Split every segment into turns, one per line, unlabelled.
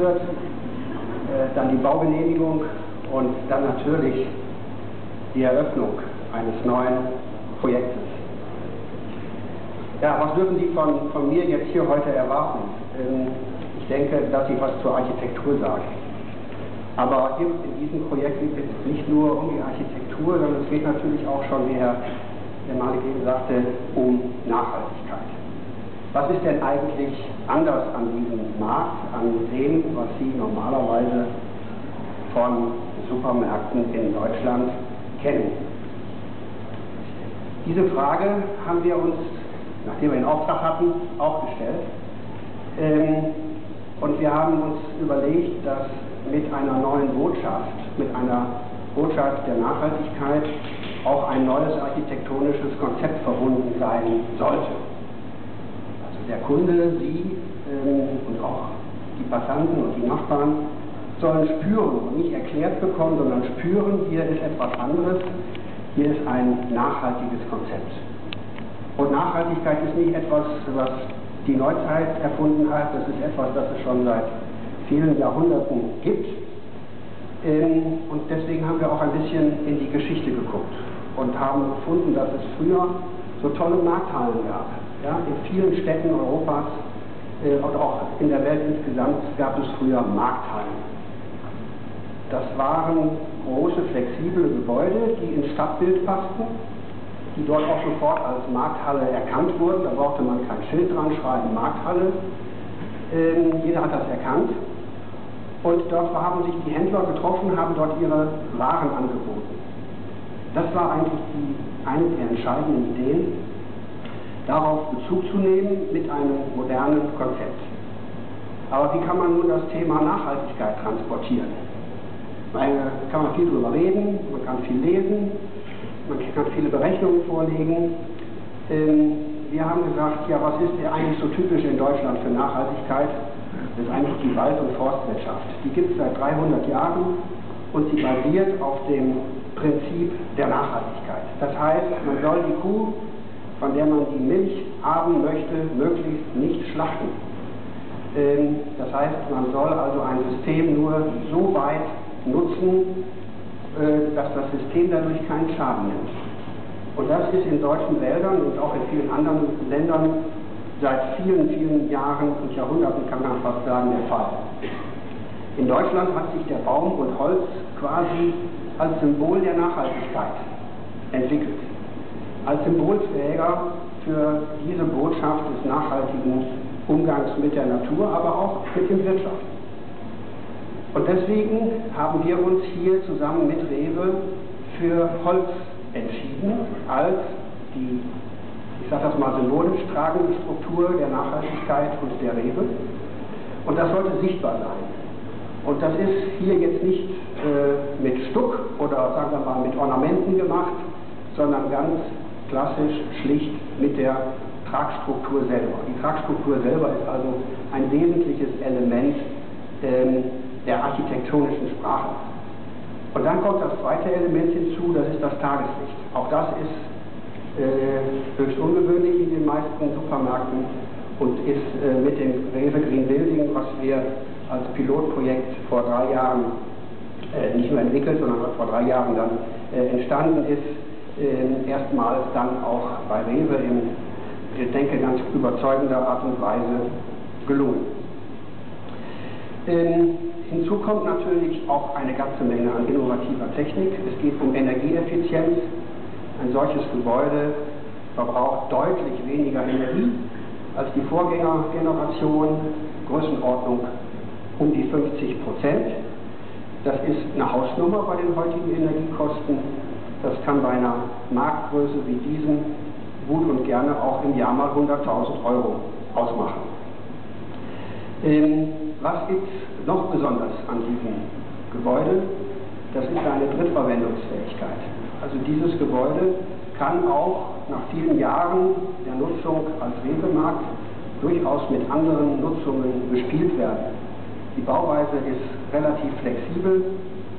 wird, äh, dann die Baugenehmigung und dann natürlich die Eröffnung eines neuen Projektes. Ja, was dürfen Sie von, von mir jetzt hier heute erwarten? Ähm, ich denke, dass ich was zur Architektur sage. Aber in diesem Projekt geht es nicht nur um die Architektur, sondern es geht natürlich auch schon, wie Herr Malik eben sagte, um Nachhaltigkeit. Was ist denn eigentlich anders an diesem Markt, an dem, was Sie normalerweise von Supermärkten in Deutschland kennen? Diese Frage haben wir uns, nachdem wir den Auftrag hatten, auch gestellt. Ähm, und wir haben uns überlegt, dass mit einer neuen Botschaft, mit einer Botschaft der Nachhaltigkeit auch ein neues architektonisches Konzept verbunden sein sollte der Kunde, Sie ähm, und auch die Passanten und die Nachbarn sollen spüren und nicht erklärt bekommen, sondern spüren, hier ist etwas anderes, hier ist ein nachhaltiges Konzept. Und Nachhaltigkeit ist nicht etwas, was die Neuzeit erfunden hat, das ist etwas, das es schon seit vielen Jahrhunderten gibt. Ähm, und deswegen haben wir auch ein bisschen in die Geschichte geguckt und haben gefunden, dass es früher so tolle Markthallen gab. Ja, in vielen Städten Europas äh, und auch in der Welt insgesamt gab es früher Markthallen. Das waren große, flexible Gebäude, die ins Stadtbild passten, die dort auch sofort als Markthalle erkannt wurden. Da brauchte man kein Schild dran schreiben, Markthalle. Ähm, jeder hat das erkannt. Und dort haben sich die Händler getroffen, haben dort ihre Waren angeboten. Das war eigentlich die, eine der entscheidenden Ideen darauf Bezug zu nehmen mit einem modernen Konzept. Aber wie kann man nun das Thema Nachhaltigkeit transportieren? Da kann man viel drüber reden, man kann viel lesen, man kann viele Berechnungen vorlegen. Ähm, wir haben gesagt, ja, was ist eigentlich so typisch in Deutschland für Nachhaltigkeit? Das ist eigentlich die Wald- und Forstwirtschaft. Die gibt es seit 300 Jahren und sie basiert auf dem Prinzip der Nachhaltigkeit. Das heißt, man soll die Kuh von der man die Milch haben möchte, möglichst nicht schlachten. Ähm, das heißt, man soll also ein System nur so weit nutzen, äh, dass das System dadurch keinen Schaden nimmt. Und das ist in deutschen Wäldern und auch in vielen anderen Ländern seit vielen, vielen Jahren und Jahrhunderten, kann man fast sagen, der Fall. In Deutschland hat sich der Baum und Holz quasi als Symbol der Nachhaltigkeit entwickelt als Symbolträger für diese Botschaft des nachhaltigen Umgangs mit der Natur, aber auch mit dem Wirtschaft. Und deswegen haben wir uns hier zusammen mit Rewe für Holz entschieden, als die, ich sage das mal symbolisch, tragende Struktur der Nachhaltigkeit und der Rewe. Und das sollte sichtbar sein. Und das ist hier jetzt nicht äh, mit Stuck oder sagen wir mal mit Ornamenten gemacht, sondern ganz klassisch schlicht mit der Tragstruktur selber. Die Tragstruktur selber ist also ein wesentliches Element ähm, der architektonischen Sprache. Und dann kommt das zweite Element hinzu, das ist das Tageslicht. Auch das ist äh, höchst ungewöhnlich in den meisten Supermärkten und ist äh, mit dem Rewe Green Building, was wir als Pilotprojekt vor drei Jahren äh, nicht nur entwickelt, sondern vor drei Jahren dann äh, entstanden ist, äh, erstmals dann auch bei Rewe in, ich denke, ganz überzeugender Art und Weise gelungen. Ähm, hinzu kommt natürlich auch eine ganze Menge an innovativer Technik. Es geht um Energieeffizienz. Ein solches Gebäude verbraucht deutlich weniger Energie als die Vorgängergeneration, Größenordnung um die 50 Prozent. Das ist eine Hausnummer bei den heutigen Energiekosten. Das kann bei einer Marktgröße wie diesem gut und gerne auch im Jahr mal 100.000 Euro ausmachen. Ähm, was ist noch besonders an diesem Gebäude? Das ist seine Drittverwendungsfähigkeit. Also dieses Gebäude kann auch nach vielen Jahren der Nutzung als Rewe-Markt durchaus mit anderen Nutzungen bespielt werden. Die Bauweise ist relativ flexibel,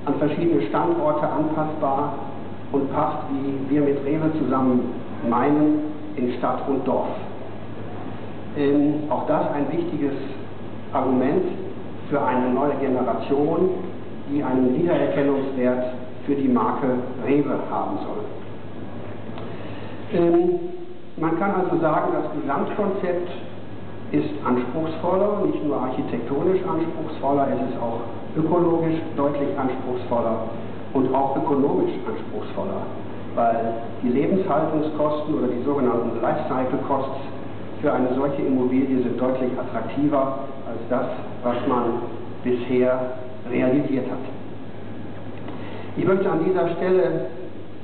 an verschiedene Standorte anpassbar und passt, wie wir mit Rewe zusammen meinen, in Stadt und Dorf. Ähm, auch das ein wichtiges Argument für eine neue Generation, die einen Wiedererkennungswert für die Marke Rewe haben soll. Ähm, man kann also sagen, das Gesamtkonzept ist anspruchsvoller, nicht nur architektonisch anspruchsvoller, es ist auch ökologisch deutlich anspruchsvoller und auch ökonomisch anspruchsvoller, weil die Lebenshaltungskosten oder die sogenannten Lifecycle Costs für eine solche Immobilie sind deutlich attraktiver als das, was man bisher realisiert hat. Ich möchte an dieser Stelle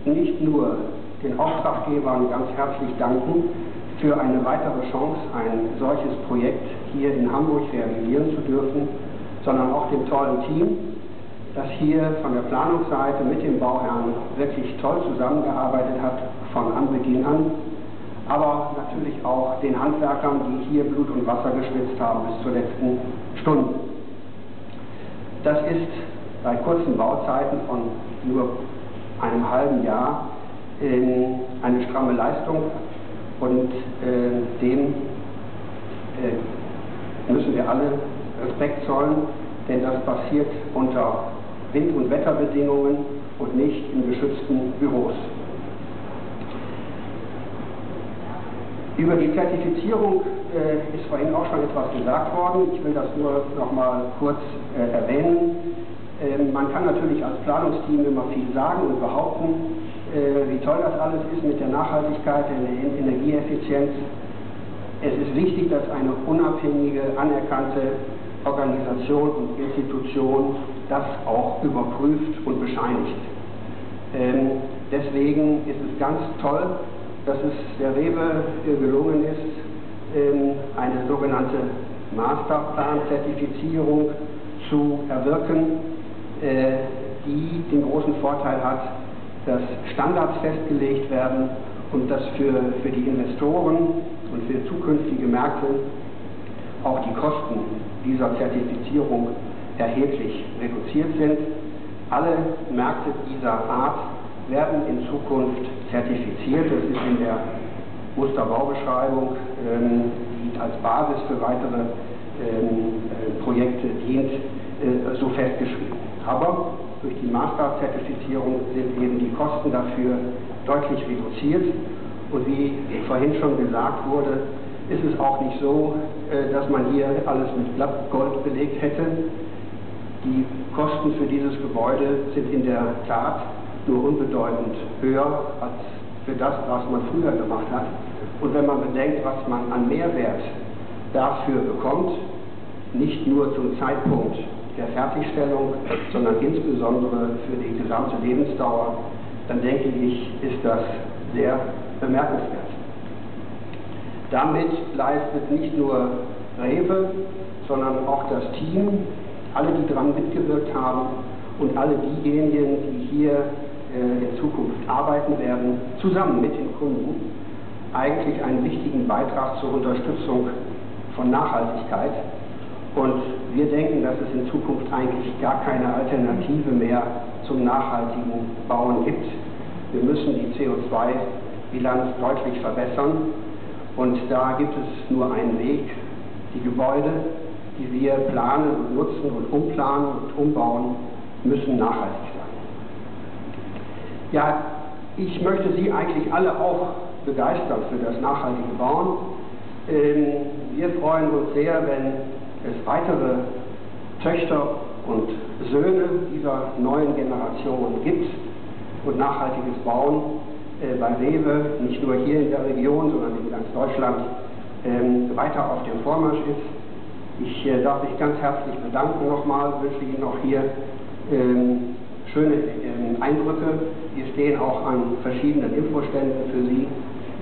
nicht nur den Auftraggebern ganz herzlich danken für eine weitere Chance, ein solches Projekt hier in Hamburg realisieren zu dürfen, sondern auch dem tollen Team, das hier von der Planungsseite mit dem Bauherrn wirklich toll zusammengearbeitet hat von Anbeginn an, aber natürlich auch den Handwerkern, die hier Blut und Wasser geschwitzt haben bis zur letzten Stunde. Das ist bei kurzen Bauzeiten von nur einem halben Jahr eine stramme Leistung und äh, dem äh, müssen wir alle Respekt zollen, denn das passiert unter Wind- und Wetterbedingungen und nicht in geschützten Büros. Über die Zertifizierung äh, ist vorhin auch schon etwas gesagt worden. Ich will das nur noch mal kurz äh, erwähnen. Ähm, man kann natürlich als Planungsteam immer viel sagen und behaupten, äh, wie toll das alles ist mit der Nachhaltigkeit, der Energieeffizienz. Es ist wichtig, dass eine unabhängige, anerkannte Organisation und Institution das auch überprüft und bescheinigt. Ähm, deswegen ist es ganz toll, dass es der Rewe gelungen ist, ähm, eine sogenannte Masterplan-Zertifizierung zu erwirken, äh, die den großen Vorteil hat, dass Standards festgelegt werden und dass für, für die Investoren und für zukünftige Märkte auch die Kosten dieser Zertifizierung erheblich reduziert sind. Alle Märkte dieser Art werden in Zukunft zertifiziert. Das ist in der Musterbaubeschreibung, ähm, die als Basis für weitere ähm, äh, Projekte dient, äh, so festgeschrieben. Aber durch die Master-Zertifizierung sind eben die Kosten dafür deutlich reduziert. Und wie vorhin schon gesagt wurde, ist es auch nicht so, äh, dass man hier alles mit Blattgold belegt hätte. Die Kosten für dieses Gebäude sind in der Tat nur unbedeutend höher als für das, was man früher gemacht hat. Und wenn man bedenkt, was man an Mehrwert dafür bekommt, nicht nur zum Zeitpunkt der Fertigstellung, sondern insbesondere für die gesamte Lebensdauer, dann denke ich, ist das sehr bemerkenswert. Damit leistet nicht nur Rewe, sondern auch das Team, alle, die daran mitgewirkt haben und alle diejenigen, die hier äh, in Zukunft arbeiten werden, zusammen mit den Kunden, eigentlich einen wichtigen Beitrag zur Unterstützung von Nachhaltigkeit und wir denken, dass es in Zukunft eigentlich gar keine Alternative mehr zum nachhaltigen Bauen gibt. Wir müssen die CO2-Bilanz deutlich verbessern. Und da gibt es nur einen Weg. Die Gebäude, die wir planen und nutzen und umplanen und umbauen, müssen nachhaltig sein. Ja, ich möchte Sie eigentlich alle auch begeistern für das nachhaltige Bauen. Ähm, wir freuen uns sehr, wenn es weitere Töchter und Söhne dieser neuen Generation gibt und nachhaltiges Bauen äh, bei Rewe nicht nur hier in der Region, sondern in ganz Deutschland ähm, weiter auf dem Vormarsch ist. Ich äh, darf mich ganz herzlich bedanken nochmal, wünsche Ihnen auch hier ähm, schöne ähm, Eindrücke. Wir stehen auch an verschiedenen Infoständen für Sie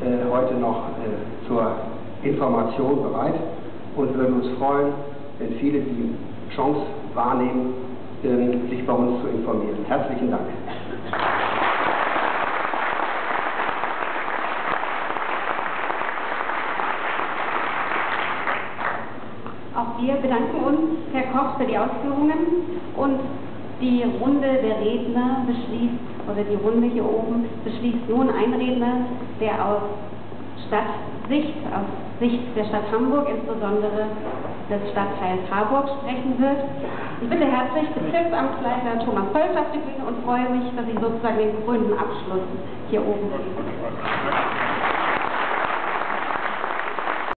äh, heute noch äh, zur Information bereit und würden uns freuen, wenn viele die Chance wahrnehmen, ähm, sich bei uns zu informieren. Herzlichen Dank.
Auch wir bedanken uns, Herr Koch, für die Ausführungen und die Runde der Redner beschließt, oder die Runde hier oben beschließt nun ein Redner, der aus Stadtsicht, aus Sicht der Stadt Hamburg insbesondere des Stadtteils Harburg sprechen wird. Ich bitte herzlich Bezirksamtsleiter Thomas Pölz auf die Bühne und freue mich, dass ich sozusagen den grünen Abschluss hier oben sehe.